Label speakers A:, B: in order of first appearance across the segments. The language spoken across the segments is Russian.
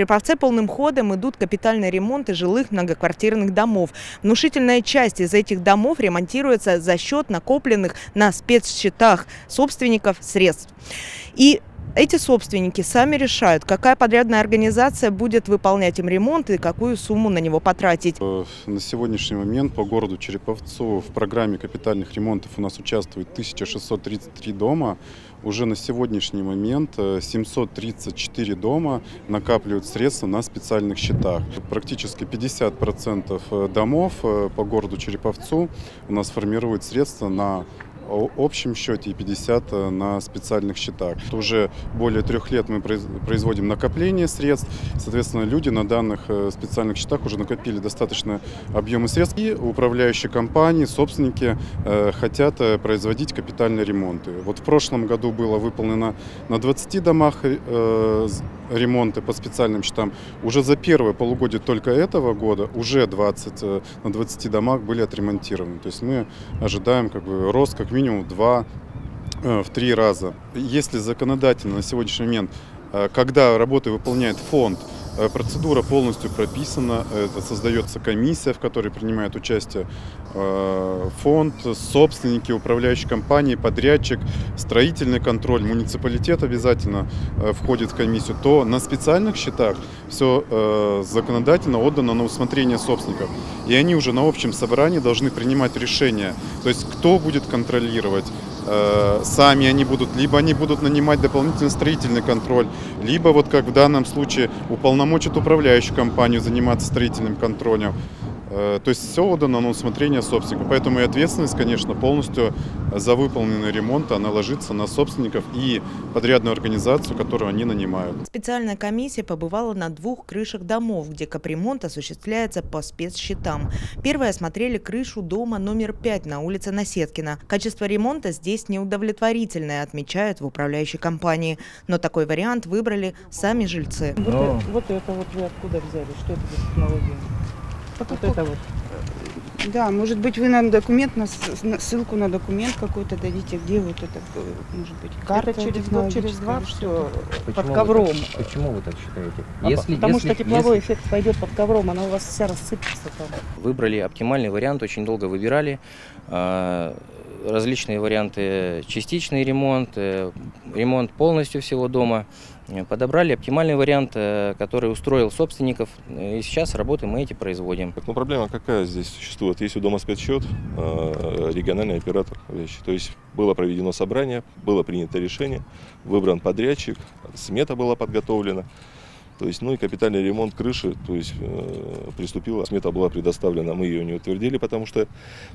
A: Череповце полным ходом идут капитальные ремонты жилых многоквартирных домов. Внушительная часть из этих домов ремонтируется за счет накопленных на спецсчетах собственников средств. И эти собственники сами решают, какая подрядная организация будет выполнять им ремонт и какую сумму на него потратить.
B: Э, На сегодняшний момент по городу Череповцу в программе капитальных ремонтов у нас участвует 1633 дома. Уже на сегодняшний момент э, 734 дома накапливают средства на специальных счетах. Практически 50% домов э, по городу Череповцу у нас формируют средства на общем счете и 50 на специальных счетах. Уже более трех лет мы произ- производим накопление средств. Соответственно, люди на данных э, специальных счетах уже накопили достаточно объемы средств. И управляющие компании, собственники э, хотят э, производить капитальные ремонты. Вот в прошлом году было выполнено на 20 домах э, ремонты по специальным счетам. Уже за первое полугодие только этого года уже 20 э, на 20 домах были отремонтированы. То есть мы ожидаем как бы рост как минимум в два э, в три раза. Если законодательно на сегодняшний момент, э, когда работы выполняет фонд, процедура полностью прописана, это создается комиссия, в которой принимает участие э, фонд, собственники, управляющие компании, подрядчик, строительный контроль, муниципалитет обязательно э, входит в комиссию, то на специальных счетах все законодательно отдано на усмотрение собственников. И они уже на общем собрании должны принимать решение, то есть кто будет контролировать, э, сами они будут, либо они будут нанимать дополнительный строительный контроль, либо вот как в данном случае уполномочат управляющую компанию заниматься строительным контролем. Э, То есть все отдано на усмотрение собственника. Поэтому и ответственность, конечно, полностью за выполненный ремонт, она ложится на собственников и подрядную организацию, которую они нанимают.
A: Специальная комиссия побывала на двух крышах домов, где капремонт осуществляется по спецсчетам. Первые осмотрели крышу дома номер 5 на улице Насеткина. Качество ремонта здесь неудовлетворительное, отмечают в управляющей компании. Но такой вариант выбрали сами жильцы.
C: Вот,
D: Но-
C: это, вот это вот вы откуда взяли? Что это за технология? Вот это вот.
E: Да, может быть, вы нам документ, на ссылку на документ какой-то дадите, где вот это, э, может быть, карта
C: это через год, через два все
D: Почему
C: под
D: вы
C: ковром.
D: так- почему вы так считаете?
C: А потому что тепловой
D: если-
C: эффект пойдет под ковром, она у вас вся рассыпется там.
F: Выбрали оптимальный вариант, очень долго выбирали. Различные варианты, частичный ремонт, э, ремонт полностью всего дома. Э, Подобрали оптимальный вариант, э, который устроил собственников. Э, И сейчас работы мы эти производим.
G: Ну, проблема какая здесь существует? Есть у дома спецсчет, э, региональный оператор. То есть было проведено собрание, было принято решение, выбран подрядчик, смета была подготовлена. То есть, ну и капитальный ремонт крыши, то есть э, приступила, смета была предоставлена, мы ее не утвердили, потому что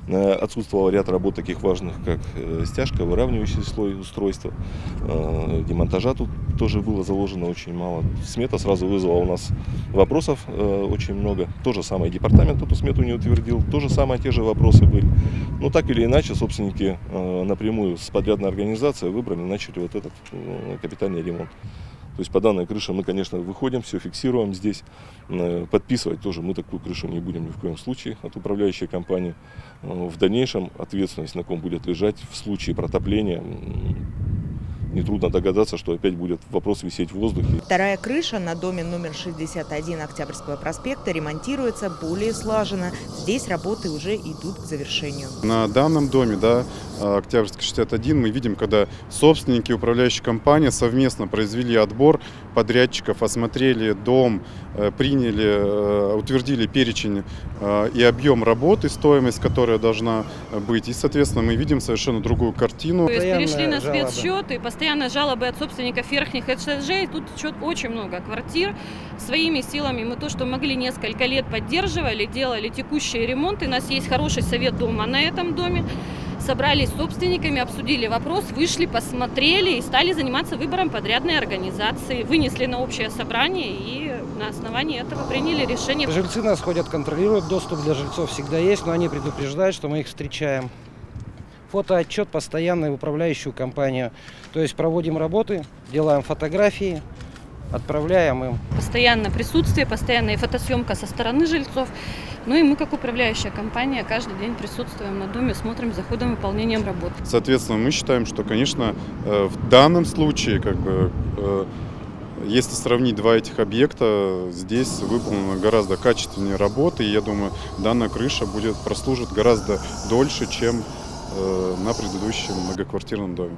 G: э, отсутствовал ряд работ таких важных, как э, стяжка, выравнивающий слой устройства, э, демонтажа тут тоже было заложено очень мало. Смета сразу вызвала у нас вопросов э, очень много. То же самое департамент эту смету не утвердил, то же самое те же вопросы были. Ну так или иначе, собственники э, напрямую с подрядной организацией выбрали, начали вот этот э, капитальный ремонт. То есть по данной крыше мы, конечно, выходим, все фиксируем здесь. Э, Подписывать тоже мы такую крышу не будем ни в коем случае от управляющей компании. Э, В дальнейшем ответственность на ком будет лежать в случае протопления. Нетрудно догадаться, что опять будет вопрос висеть в воздухе.
A: Вторая крыша на доме номер 61 Октябрьского проспекта ремонтируется более слаженно. Здесь работы уже идут к завершению.
B: На данном доме, да, Октябрьский 61, мы видим, когда собственники и управляющая компания совместно произвели отбор подрядчиков, осмотрели дом, э, приняли, э, утвердили перечень э, и объем работы, стоимость, которая должна быть. И, соответственно, мы видим совершенно другую картину.
H: То есть перешли на
D: Постоянная жалоба.
H: спецсчет и постоянно жалобы от собственников верхних этажей. Тут чё- очень много квартир. Своими силами мы то, что могли несколько лет поддерживали, делали текущие ремонты. У нас есть хороший совет дома на этом доме. Собрались с собственниками, обсудили вопрос, вышли, посмотрели и стали заниматься выбором подрядной организации. Вынесли на общее собрание и на основании этого приняли решение.
I: Жильцы нас ходят, контролируют, доступ для жильцов всегда есть, но они предупреждают, что мы их встречаем. Фотоотчет постоянный в управляющую компанию. То есть проводим работы, делаем фотографии, отправляем им.
H: Постоянное присутствие, постоянная фотосъемка со стороны жильцов. Ну и мы, как управляющая компания, каждый день присутствуем на доме, смотрим за ходом выполнением работ.
B: Соответственно, мы считаем, что, конечно, э, в данном случае как бы, э, Если сравнить два этих объекта, здесь выполнена гораздо качественнее работы, и я думаю, данная крыша будет прослужит гораздо дольше, чем на предыдущем многоквартирном доме.